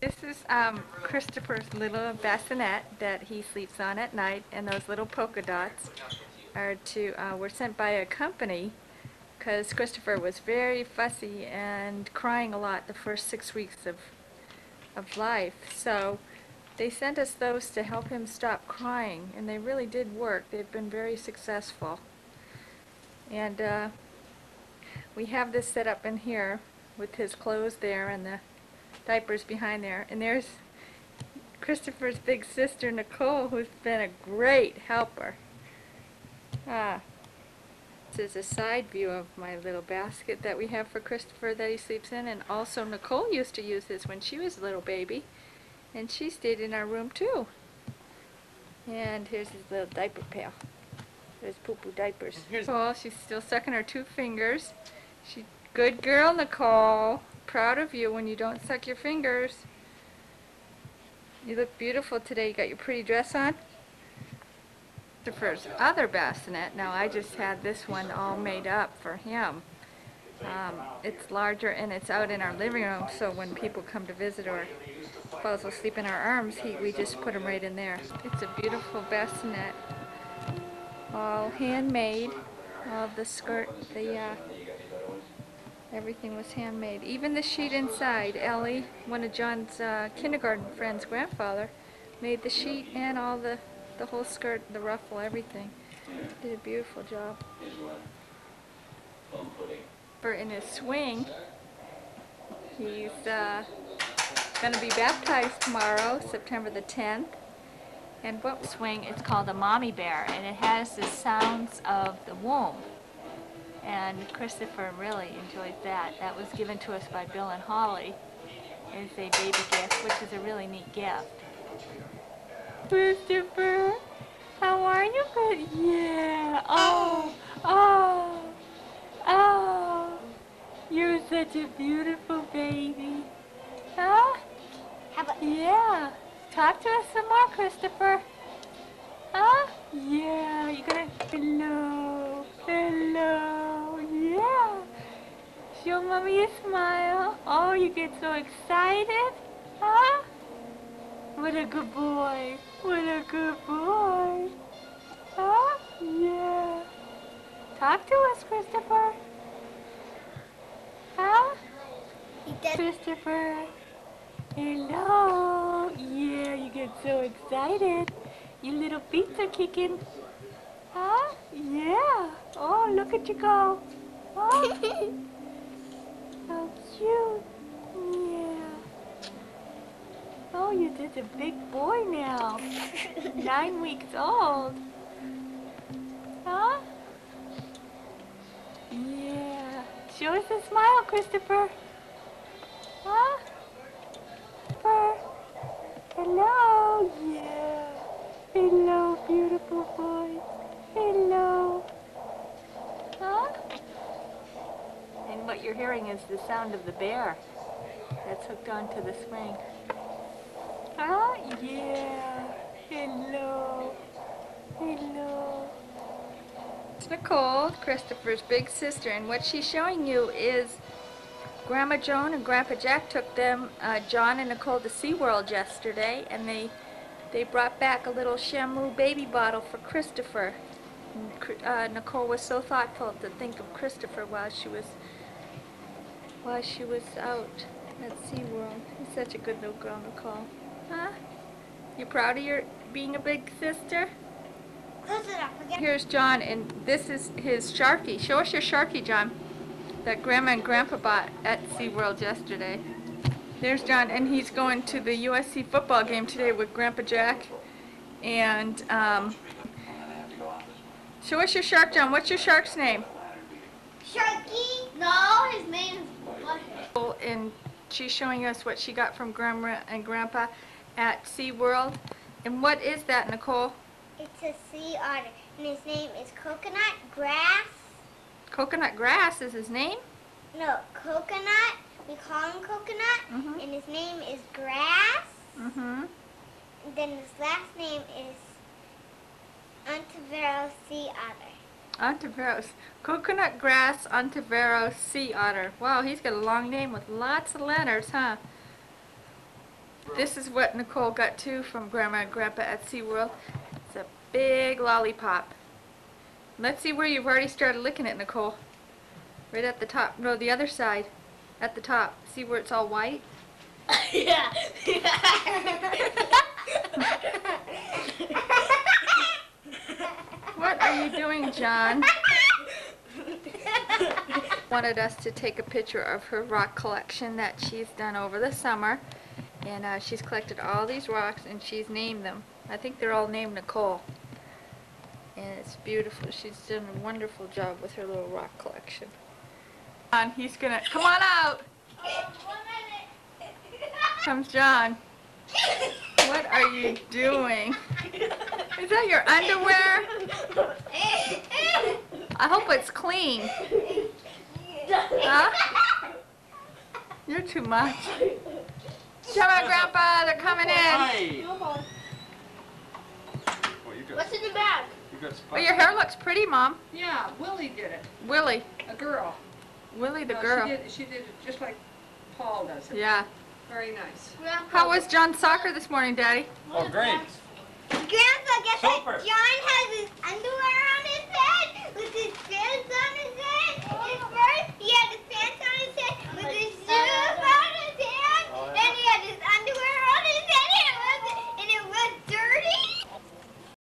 This is um, Christopher's little bassinet that he sleeps on at night, and those little polka dots are to uh, were sent by a company because Christopher was very fussy and crying a lot the first six weeks of of life. So they sent us those to help him stop crying, and they really did work. They've been very successful. And uh, we have this set up in here with his clothes there and the diapers behind there. And there's Christopher's big sister, Nicole, who's been a great helper. Ah. This is a side view of my little basket that we have for Christopher that he sleeps in. And also Nicole used to use this when she was a little baby. And she stayed in our room too. And here's his little diaper pail. There's poo-poo diapers. Nicole, she's still sucking her two fingers. She, good girl, Nicole. Proud of you when you don't suck your fingers. You look beautiful today. You got your pretty dress on. Christopher's other bassinet. Now I just had this one all made up for him. Um, it's larger and it's out in our living room, so when people come to visit or falls asleep in our arms, he, we just put him right in there. It's a beautiful bassinet, all handmade. All the skirt, the uh, everything was handmade. Even the sheet inside. Ellie, one of John's uh, kindergarten friends' grandfather, made the sheet and all the the whole skirt, the ruffle, everything. Did a beautiful job. For in his swing, he's uh, going to be baptized tomorrow, September the 10th. And what swing? It's called a mommy bear, and it has the sounds of the womb. And Christopher really enjoys that. That was given to us by Bill and Holly as a baby gift, which is a really neat gift. Christopher, how are you? Good. Yeah. Oh, oh, oh. You're such a beautiful baby. Huh? How about Yeah. Talk to us some more, Christopher. Huh? Yeah. You gonna hello, hello. Show mommy a smile. Oh, you get so excited. Huh? What a good boy. What a good boy. Huh? Yeah. Talk to us, Christopher. Huh? Christopher. Hello. Yeah, you get so excited. Your little feet are kicking. Huh? Yeah. Oh, look at you go. Oh, cute. Yeah. Oh, you're just a big boy now. Nine weeks old. Huh? Yeah. Show us a smile, Christopher. Huh? Christopher. Hello. Yeah. Hello, beautiful boy. Hello. Huh? And what you're hearing is the sound of the bear that's hooked onto the swing. Huh? Yeah. Hello. Hello. It's Nicole, Christopher's big sister, and what she's showing you is Grandma Joan and Grandpa Jack took them, uh, John and Nicole, to SeaWorld yesterday, and they they brought back a little Shamu baby bottle for Christopher. Uh, Nicole was so thoughtful to think of Christopher while she was while she was out at SeaWorld. You're such a good little girl, Nicole. Huh? You proud of your being a big sister? Close it up. Forget. Here's John, and this is his Sharky. Show us your Sharky, John, that Grandma and Grandpa bought at SeaWorld yesterday. There's John, and he's going to the USC football game today with Grandpa Jack. And um, show us your shark, John. What's your shark's name? Sharky? No, his name's And she's showing us what she got from Grandma and Grandpa at SeaWorld. And what is that, Nicole? It's a sea otter, and his name is Coconut Grass. Coconut grass is his name? No, Coconut. We call him Coconut, Mhm. and his name is Grass. Mm-hmm. And then his last name is Ontivero Sea Otter. Ontiveros. Coconut grass Ontiveros sea otter. Wow, he's got a long name with lots of letters, huh? This is what Nicole got too from Grandma and Grandpa at SeaWorld. It's a big lollipop. Let's see where you've already started licking it, Nicole. Right at the top. No, the other side. At the top. See where it's all white? yeah. What are you doing, John? Wanted us to take a picture of her rock collection that she's done over the summer. And uh, she's collected all these rocks and she's named them. I think they're all named Nicole. And it's beautiful. She's done a wonderful job with her little rock collection. John, he's gonna, come on out! Comes John. What are you doing? Is that your underwear? I hope it's clean. Huh? You're too much. Come on, Grandpa, they're coming in. Hi. Well, you got, What's in the bag? you got Oh, your hair looks pretty, Mom. Yeah, Willie did it. Willie, A girl. Willie the No, girl. She did, she did it just like Paul does it. Yeah. Very nice. How was John's soccer this morning, Daddy? Oh, great. Grandpa, guess what? John has his underwear on his head